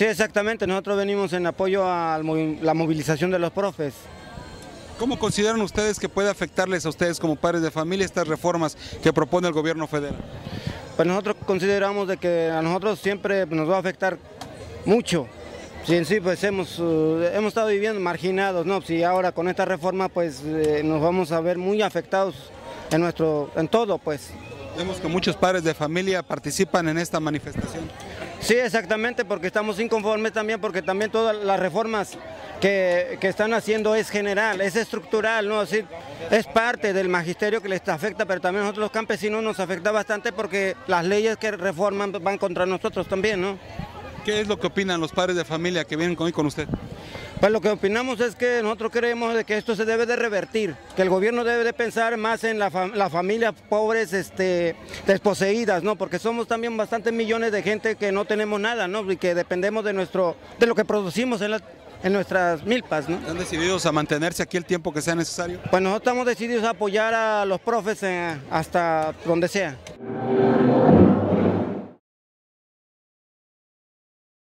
Sí, exactamente. Nosotros venimos en apoyo a la movilización de los profes. ¿Cómo consideran ustedes que puede afectarles a ustedes como padres de familia estas reformas que propone el gobierno federal? Pues nosotros consideramos de que a nosotros siempre nos va a afectar mucho. Si en sí pues hemos, eh, hemos estado viviendo marginados, ¿no? Si ahora con esta reforma pues eh, nos vamos a ver muy afectados en nuestro, en todo pues. Vemos que muchos padres de familia participan en esta manifestación. Sí, exactamente, porque estamos inconformes también, porque también todas las reformas que, están haciendo es general, es estructural, ¿no? Así, es parte del magisterio que les afecta, pero también a nosotros los campesinos nos afecta bastante porque las leyes que reforman van contra nosotros también, ¿no? ¿Qué es lo que opinan los padres de familia que vienen hoy con usted? Pues lo que opinamos es que nosotros creemos de que esto se debe de revertir, que el gobierno debe de pensar más en las familias pobres este, desposeídas, ¿no? Porque somos también bastantes millones de gente que no tenemos nada, ¿no? Y que dependemos de nuestro, de lo que producimos en la, en nuestras milpas. ¿no? ¿Están decididos a mantenerse aquí el tiempo que sea necesario? Pues nosotros estamos decididos a apoyar a los profes hasta donde sea.